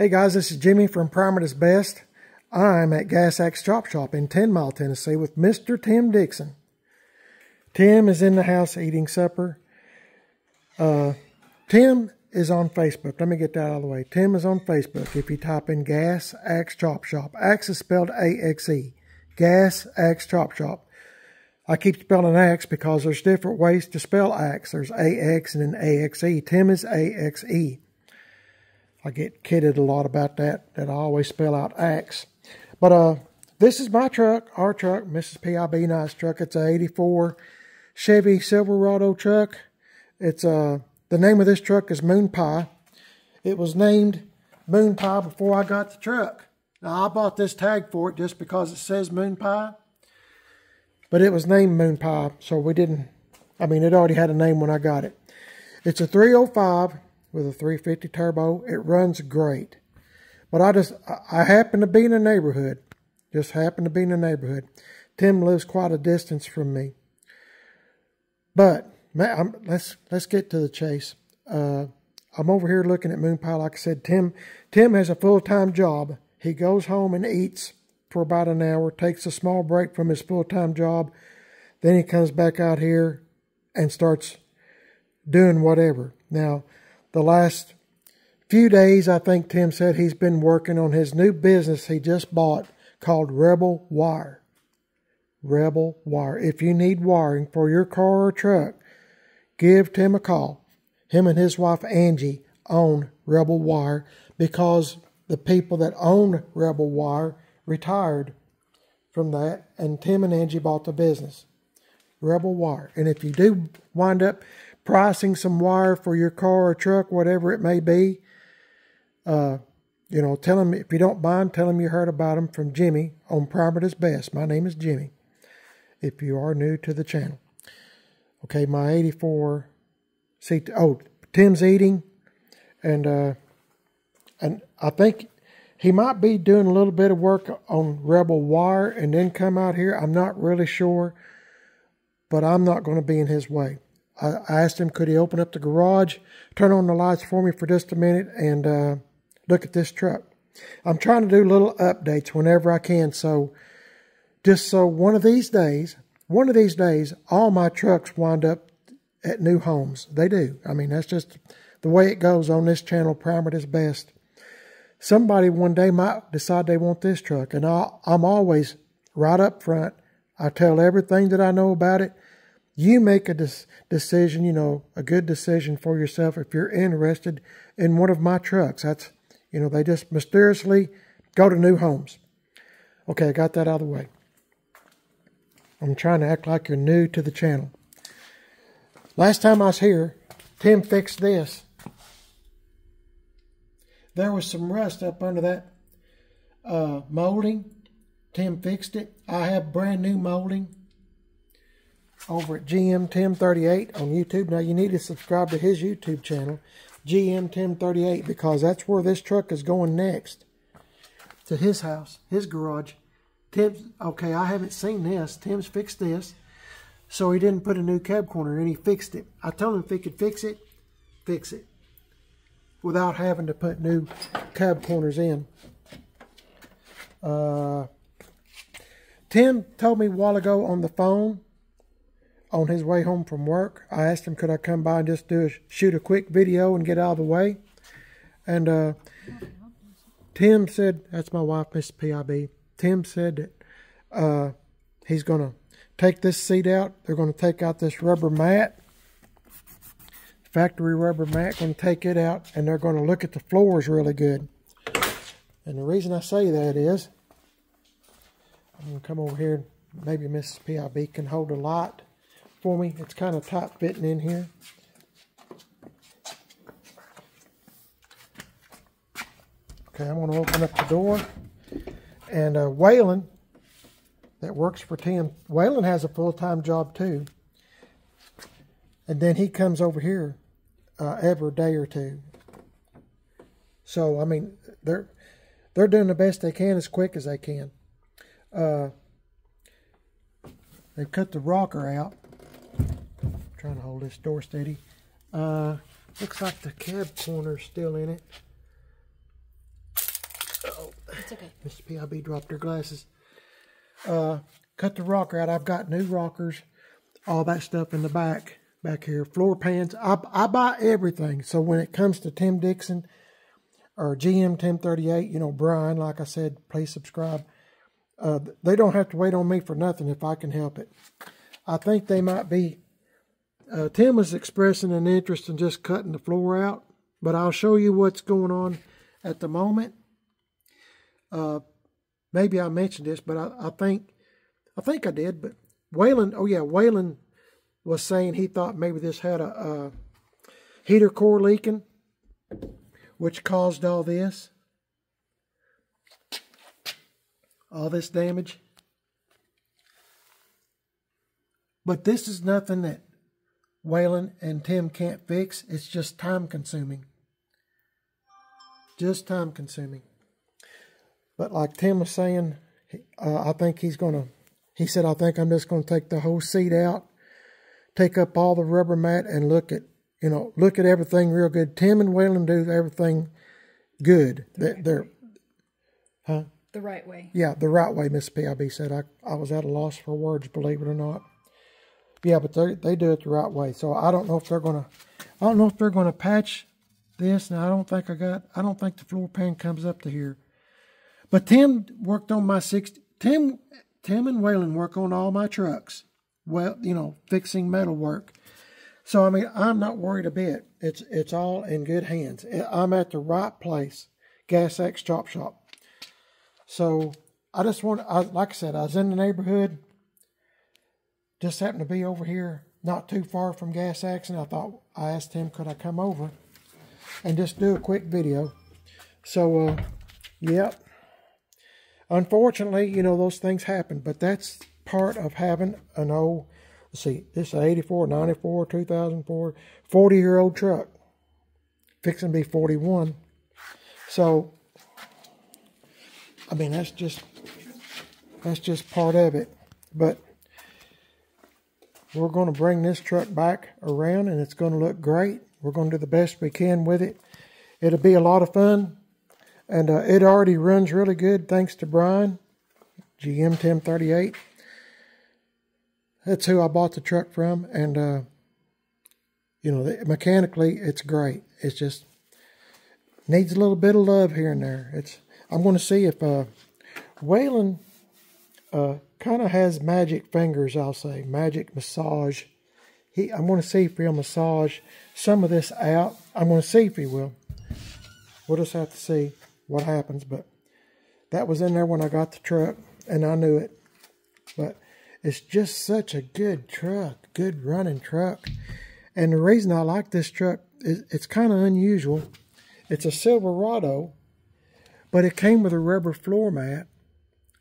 Hey guys, this is Jimmy from Primer is Best. I'm at Gas Axe Chop Shop in 10 Mile, Tennessee with Mr. Tim Dixon. Tim is in the house eating supper. Uh, Tim is on Facebook. Let me get that out of the way. Tim is on Facebook. If you type in Gas Axe Chop Shop, Axe is spelled A-X-E. Gas Axe Chop Shop. I keep spelling axe because there's different ways to spell axe. There's A-X and then A-X-E. Tim is A-X-E. I get kidded a lot about that, that I always spell out axe. But uh, this is my truck, our truck, Mrs. PIB Nice truck. It's a 84 Chevy Silverado truck. It's uh, the name of this truck is Moon Pie. It was named Moon Pie before I got the truck. Now, I bought this tag for it just because it says Moon Pie. But it was named Moon Pie, so we didn't, I mean, it already had a name when I got it. It's a 305 with a 350 turbo. It runs great. But I just, I happen to be in a neighborhood. Just happen to be in a neighborhood. Tim lives quite a distance from me. But I'm, let's let's get to the chase. Uh, I'm over here looking at Moon Pie. Like I said, Tim Tim has a full time job. He goes home and eats for about an hour, takes a small break from his full time job, then he comes back out here and starts doing whatever. Now, the last few days, I think Tim said he's been working on his new business he just bought called Rebel Wire. Rebel Wire. If you need wiring for your car or truck, give Tim a call. Him and his wife Angie own Rebel Wire because the people that own Rebel Wire retired from that, and Tim and Angie bought the business. Rebel Wire. And if you do wind up pricing some wire for your car or truck, whatever it may be. Uh, you know, tell them, if you don't mind, tell them you heard about them from Jimmy on Primer is Best. My name is Jimmy, if you are new to the channel. Okay, my 84 see oh Tim's eating and uh and I think he might be doing a little bit of work on Rebel Wire and then come out here. I'm not really sure, but I'm not going to be in his way. I, asked him, could he open up the garage, turn on the lights for me for just a minute, and uh, look at this truck. I'm trying to do little updates whenever I can, so just so one of these days, one of these days, all my trucks wind up at new homes. They do. I mean, that's just the way it goes on this channel, Primer is Best. Somebody one day might decide they want this truck, and i I'm always right up front. I tell everything that I know about it. You make a decision, you know, a good decision for yourself if you're interested in one of my trucks. That's, you know, they just mysteriously go to new homes. Okay, I got that out of the way. I'm trying to act like you're new to the channel. Last time I was here, Tim fixed this. There was some rust up under that uh, molding. Tim fixed it. I have brand new molding over at GM 1038 on YouTube. Now you need to subscribe to his YouTube channel, GM 1038, because that's where this truck is going next. To his house, his garage. Tim, okay, I haven't seen this. Tim's fixed this. So he didn't put a new cab corner in, he fixed it. I told him if he could fix it, fix it. Without having to put new cab corners in. Uh, Tim told me a while ago on the phone on his way home from work. I asked him, could I come by and just do a, shoot a quick video and get out of the way? And uh, Tim said, that's my wife, Miss PIB. Tim said that uh, he's going to take this seat out. They're going to take out this rubber mat, factory rubber mat, to take it out, and they're going to look at the floors really good. And the reason I say that is, I'm going to come over here, maybe Mrs. PIB can hold a light for me. It's kind of tight fitting in here. Okay, I'm going to open up the door. And uh, Waylon, that works for Tim, Waylon has a full-time job too. And then he comes over here uh, every day or two. So, I mean, they're they're doing the best they can as quick as they can. Uh, they've cut the rocker out trying to hold this door steady. Uh, looks like the cab corner's still in it. Oh, it's okay. Mr. PIB dropped her glasses. Uh, cut the rocker out. I've got new rockers, all that stuff in the back, back here. Floor pans. I, I buy everything. So when it comes to Tim Dixon or GM 1038, you know, Brian, like I said, please subscribe. Uh, they don't have to wait on me for nothing if I can help it. I think they might be. Uh, Tim was expressing an interest in just cutting the floor out, but I'll show you what's going on at the moment. Uh, maybe I mentioned this, but I, I think I think I did. But Waylon, oh yeah, Waylon was saying he thought maybe this had a, a heater core leaking, which caused all this, all this damage. But this is nothing that Waylon and Tim can't fix. It's just time consuming. Just time consuming. But like Tim was saying, uh, I think he's going to, he said, I think I'm just going to take the whole seat out, take up all the rubber mat and look at, you know, look at everything real good. Tim and Waylon do everything good. The they, are huh? The right way. Yeah, the right way, Miss PIB said. I, I was at a loss for words, believe it or not. Yeah, but they they do it the right way. So I don't know if they're gonna I don't know if they're gonna patch this. Now I don't think I got I don't think the floor pan comes up to here. But Tim worked on my sixty Tim Tim and Waylon work on all my trucks. Well, you know, fixing metal work. So I mean, I'm not worried a bit. It's it's all in good hands. I'm at the right place, Gas Axe Chop Shop. So I just want, I, like I said, I was in the neighborhood just happened to be over here not too far from Gas and I thought I asked him could I come over and just do a quick video. So, uh, yep. Unfortunately, you know, those things happen, but that's part of having an old, let's see, this is 84, 94, 2004, 40 year old truck. Fixing to be 41. So, I mean, that's just, that's just part of it. But, we're going to bring this truck back around and it's going to look great. We're going to do the best we can with it. It'll be a lot of fun. And uh, it already runs really good thanks to Brian, GM 1038. That's who I bought the truck from. And, uh, you know, mechanically, it's great. It's just needs a little bit of love here and there. It's I'm going to see if uh, Waylon uh, kind of has magic fingers, I'll say, magic massage. He, I'm going to see if he'll massage some of this out. I'm going to see if he will. We'll just have to see what happens. But that was in there when I got the truck, and I knew it. But it's just such a good truck, good running truck. And the reason I like this truck is it's kind of unusual. It's a Silverado, but it came with a rubber floor mat.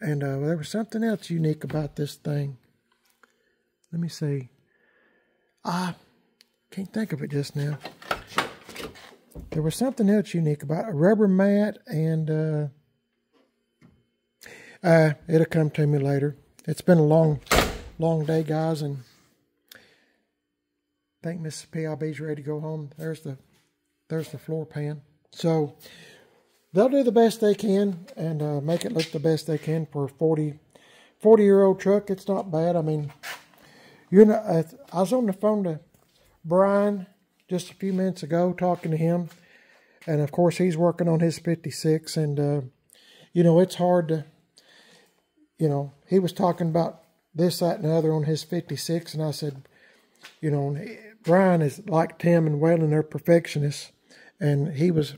And uh, there was something else unique about this thing. Let me see. I can't think of it just now. There was something else unique about a rubber mat and uh, uh, it'll come to me later. It's been a long, long day, guys, and I think Miss PIB's ready to go home. There's the, there's the floor pan. So they'll do the best they can and uh, make it look the best they can for a 40, 40 year old truck. It's not bad. I mean, you know, I was on the phone to Brian just a few minutes ago talking to him. And of course, he's working on his 56. And, uh, you know, it's hard to, you know, he was talking about this, that, and the other on his 56. And I said, you know, Brian is like Tim and Waylon, they're perfectionists. And he was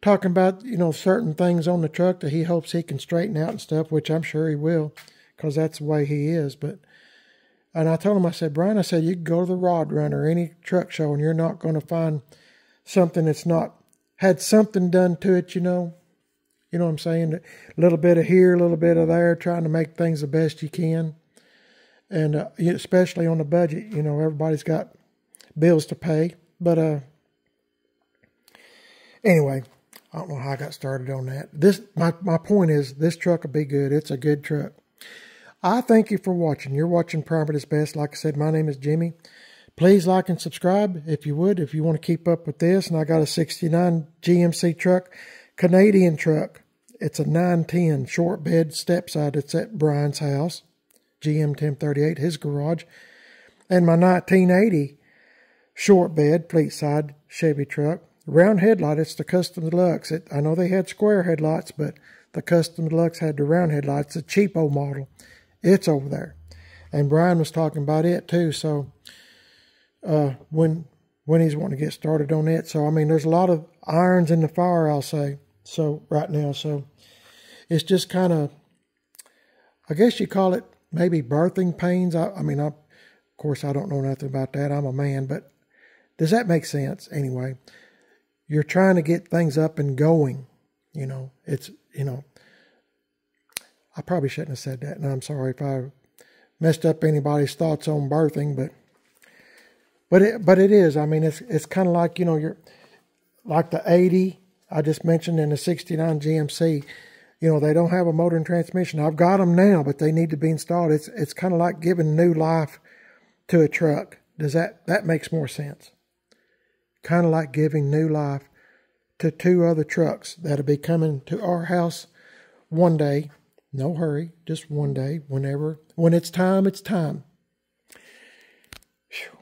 talking about, you know, certain things on the truck that he hopes he can straighten out and stuff, which I'm sure he will because that's the way he is. But, and I told him, I said, Brian, I said, you go to the Rod Runner, any truck show, and you're not going to find something that's not had something done to it, you know. You know what I'm saying? A little bit of here, a little bit of there, trying to make things the best you can. And uh, especially on the budget, you know, everybody's got bills to pay. But uh, anyway, I don't know how I got started on that. This my, my point is this truck will be good. It's a good truck. I thank you for watching. You're watching Primered is Best. Like I said, my name is Jimmy. Please like and subscribe if you would, if you want to keep up with this. And I got a 69 GMC truck, Canadian truck. It's a 910 short bed step side that's at Brian's house, GM 1038, his garage. And my 1980 short bed, fleet side Chevy truck. Round headlight, it's the custom deluxe. It, I know they had square headlights, but the custom deluxe had the round headlights, a cheapo model. It's over there. And Brian was talking about it too. So uh, when when he's wanting to get started on it. So I mean there's a lot of irons in the fire, I'll say. So right now. So it's just kind of I guess you call it maybe birthing pains. I, I mean I of course I don't know nothing about that. I'm a man, but does that make sense anyway? You're trying to get things up and going. You know, it's you know, I probably shouldn't have said that, and I'm sorry if I messed up anybody's thoughts on birthing, but but it but it is. I mean, it's it's kind of like you know you're like the 80 I just mentioned in the 69 GMC. You know, they don't have a motor and transmission. I've got them now, but they need to be installed. It's it's kind of like giving new life to a truck. Does that that makes more sense? Kind of like giving new life to two other trucks that'll be coming to our house one day. No hurry, just one day, whenever. When it's time, it's time. Whew.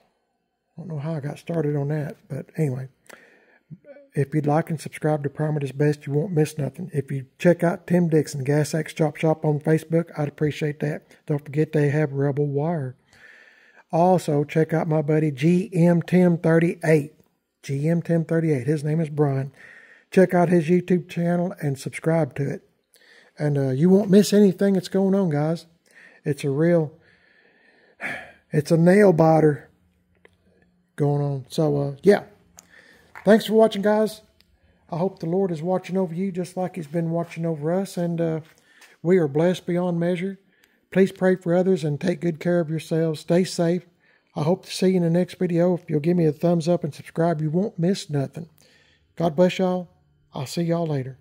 I don't know how I got started on that, but anyway. If you'd like and subscribe to Primered is Best, you won't miss nothing. If you check out Tim Dixon, Gas Axe Chop Shop on Facebook, I'd appreciate that. Don't forget they have Rebel Wire. Also, check out my buddy GM 1038. GM 1038. His name is Brian. Check out his YouTube channel and subscribe to it. And uh, you won't miss anything that's going on, guys. It's a real, it's a nail biter going on. So, uh, yeah. Thanks for watching, guys. I hope the Lord is watching over you just like he's been watching over us. And uh, we are blessed beyond measure. Please pray for others and take good care of yourselves. Stay safe. I hope to see you in the next video. If you'll give me a thumbs up and subscribe, you won't miss nothing. God bless y'all. I'll see y'all later.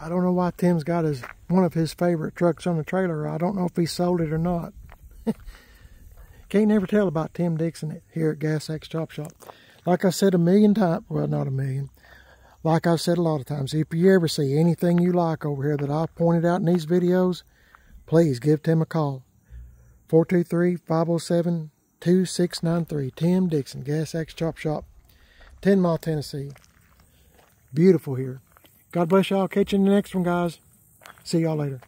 I don't know why Tim's got his one of his favorite trucks on the trailer. I don't know if he sold it or not. Can't never tell about Tim Dixon here at Gas Axe Chop Shop. Like I said a million times, well, not a million. Like I've said a lot of times, if you ever see anything you like over here that I've pointed out in these videos, please give Tim a call. 423-507-2693. Tim Dixon, Gas Axe Chop Shop, 10 Mile, Tennessee. Beautiful here. God bless y'all. Catch you in the next one, guys. See y'all later.